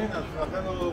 minas, bajando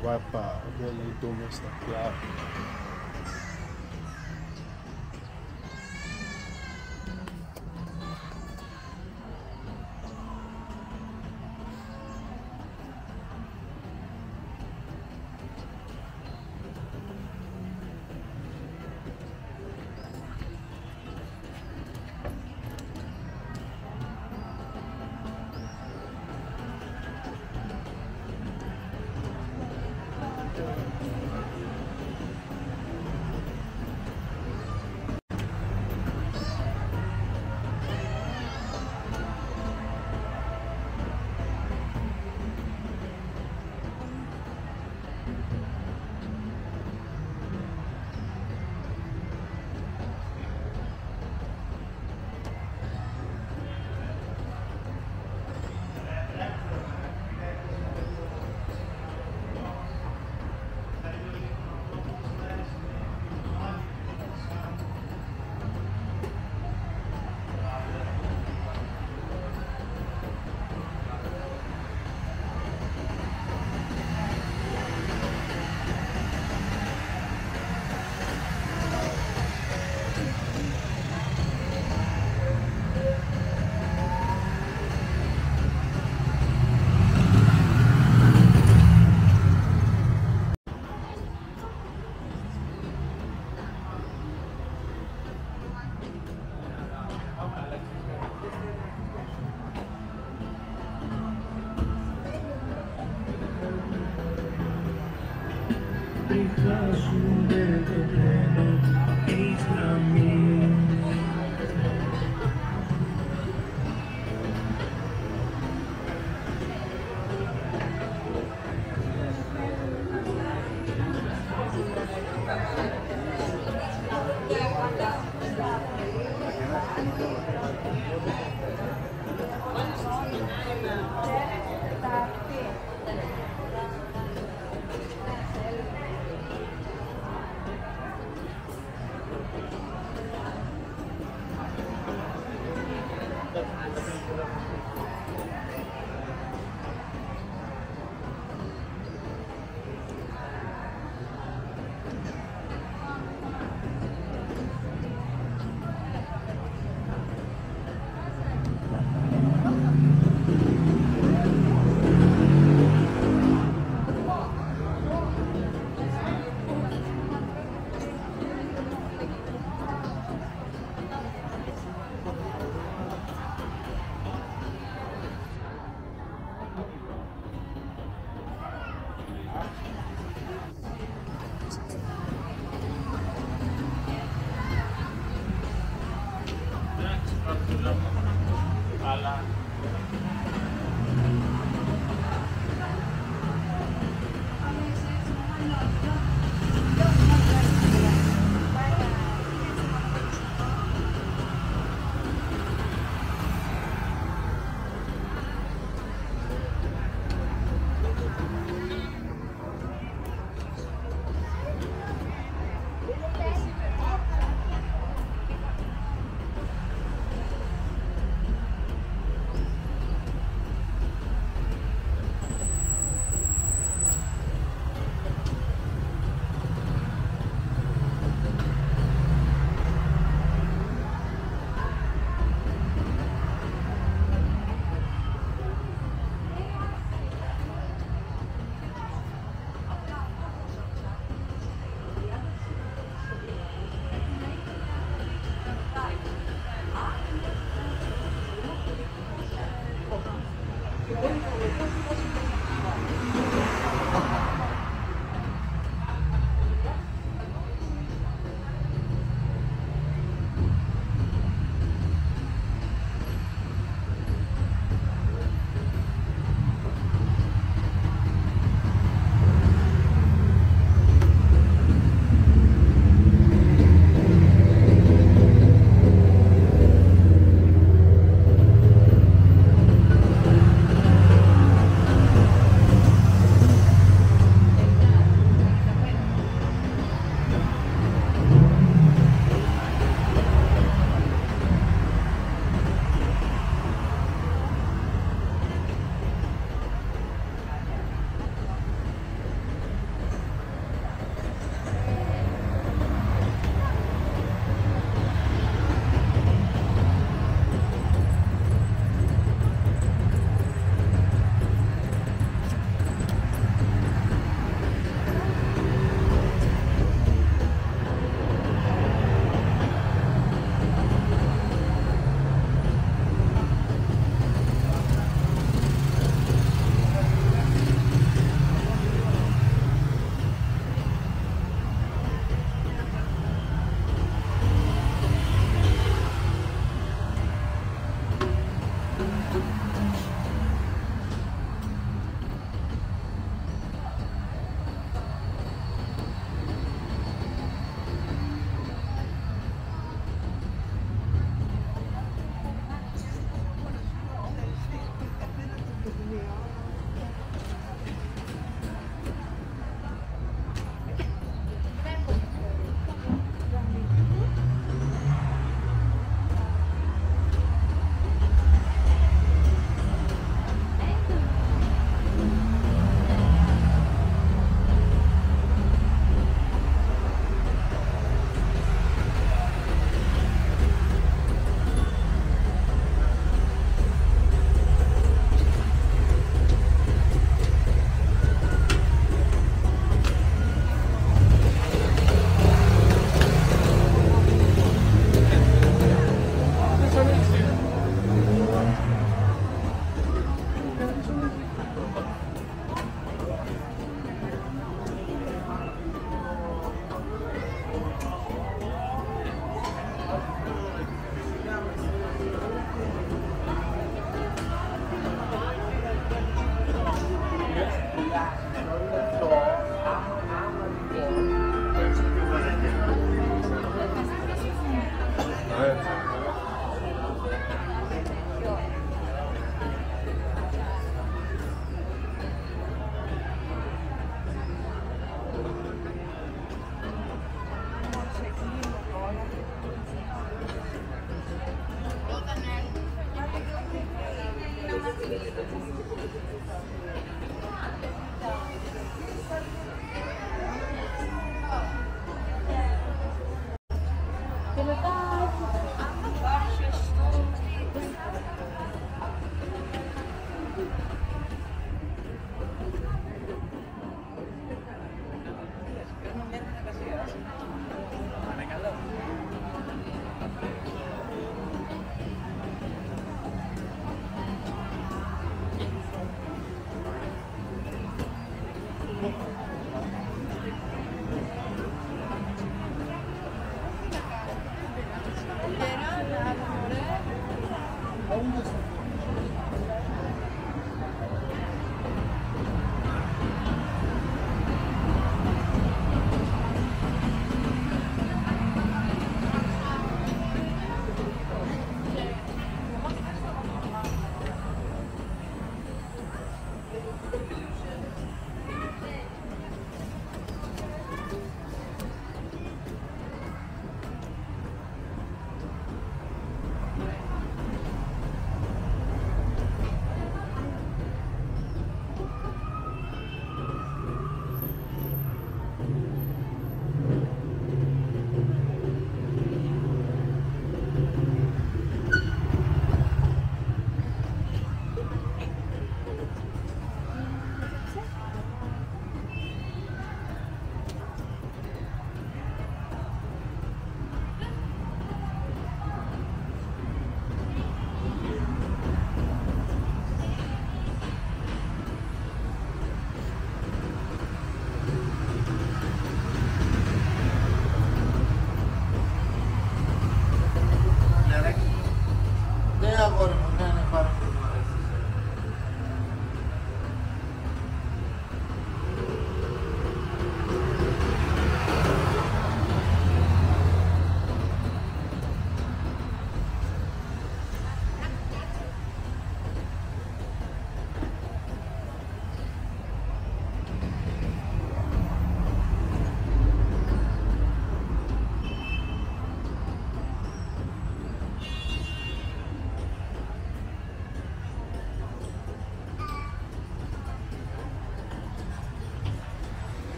Deixa eu vai para dentro do meu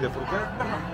de fruta.